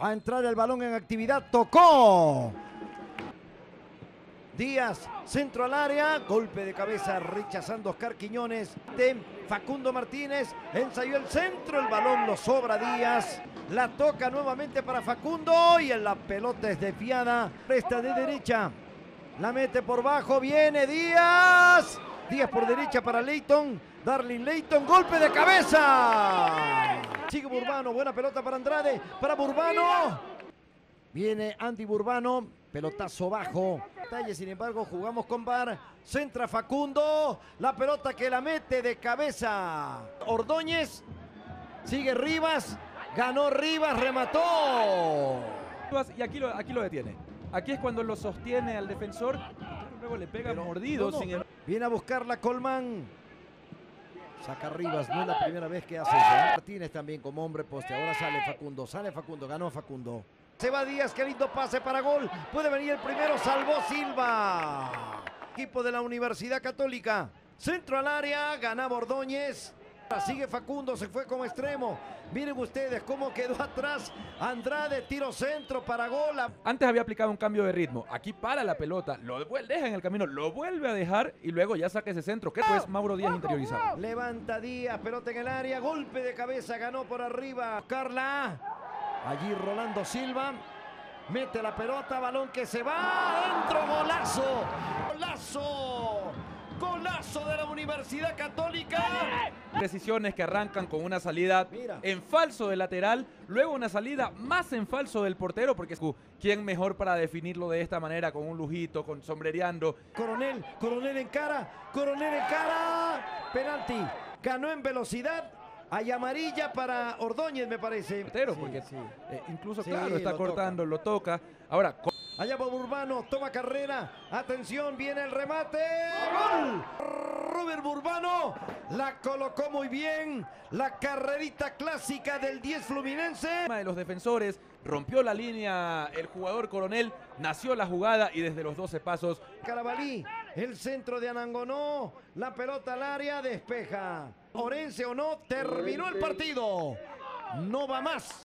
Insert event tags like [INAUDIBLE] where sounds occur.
Va a entrar el balón en actividad. Tocó. Díaz, centro al área, golpe de cabeza rechazando Oscar Quiñones. Facundo Martínez, ensayó el centro, el balón lo sobra Díaz. La toca nuevamente para Facundo y en la pelota es desviada. Presta de derecha, la mete por bajo, viene Díaz. Díaz por derecha para Leighton. Darling Leighton, golpe de cabeza. Sigue Burbano, buena pelota para Andrade, para Burbano. Viene Andy Burbano, pelotazo bajo. Talle, sin embargo, jugamos con Bar. Centra Facundo, la pelota que la mete de cabeza. Ordóñez, sigue Rivas, ganó Rivas, remató. Y aquí lo, aquí lo detiene. Aquí es cuando lo sostiene al defensor. Luego le pega Pero, mordido. no, no. sin Viene a buscarla Colman. Saca Rivas, no es la primera vez que hace eso. ¿eh? Martínez también como hombre poste. Ahora sale Facundo, sale Facundo, ganó Facundo. Se va Díaz, qué lindo pase para gol. Puede venir el primero, salvó Silva. Equipo de la Universidad Católica. Centro al área, ganaba Ordóñez. Sigue Facundo, se fue como extremo. Miren ustedes cómo quedó [LAUGHS] atrás Andrade, tiro centro para gol. Antes había aplicado un cambio de ritmo. Aquí para la pelota, lo deja en el camino, lo vuelve a dejar y luego ya saca ese centro. Que pues Mauro Díaz interiorizado. Levanta Díaz, pelota en el área, golpe de cabeza, ganó por arriba Carla. Allí Rolando Silva. Mete la pelota, balón que se va. Adentro, golazo. Golazo. Golazo de la Universidad Católica. Precisiones que arrancan con una salida Mira. en falso del lateral, luego una salida más en falso del portero, porque es quién mejor para definirlo de esta manera, con un lujito, con sombrereando. Coronel, Coronel en cara, Coronel en cara. Penalti. Ganó en velocidad. Hay amarilla para Ordóñez, me parece. portero, Sí, porque sí. eh, incluso, Sí, claro, está lo toca. cortando, lo toca. Ahora, Allá va Burbano, toma carrera. Atención, viene el remate. ¡Gol! Robert Burbano la colocó muy bien. La carrerita clásica del 10 Fluminense. de los defensores, rompió la línea el jugador coronel, nació la jugada y desde los 12 pasos Carabalí, el centro de Anangonó. La pelota al área, despeja. Orense o no, terminó el partido. No va más.